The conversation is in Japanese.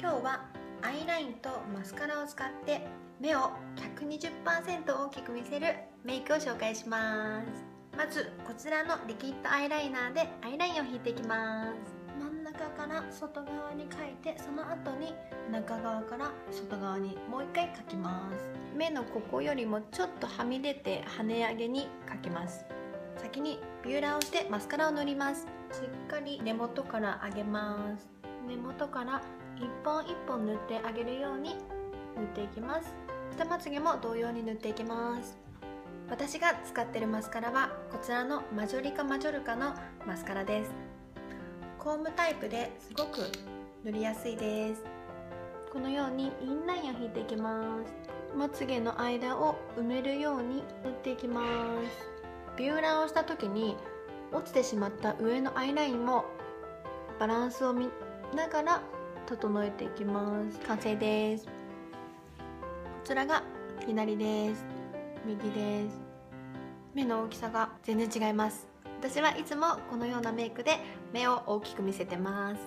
今日はアイラインとマスカラを使って目を120%大きく見せるメイクを紹介します。まずこちらのリキッドアイライナーでアイラインを引いていきます。真ん中から外側に描いてその後に中側から外側にもう一回描きます。目のここよりもちょっとはみ出て跳ね上げに描きます。先にビューラーをしてマスカラを塗ります。しっかり根元から上げます。根元から一本一本塗ってあげるように塗っていきます。下まつげも同様に塗っていきます。私が使ってるマスカラはこちらのマジョリカマジョルカのマスカラです。コームタイプですごく塗りやすいです。このようにインラインを引いていきます。まつげの間を埋めるように塗っていきます。ビューラーをした時に落ちてしまった上のアイラインもバランスを見ながら整えていきます。完成です。こちらが左です。右です。目の大きさが全然違います。私はいつもこのようなメイクで目を大きく見せてます。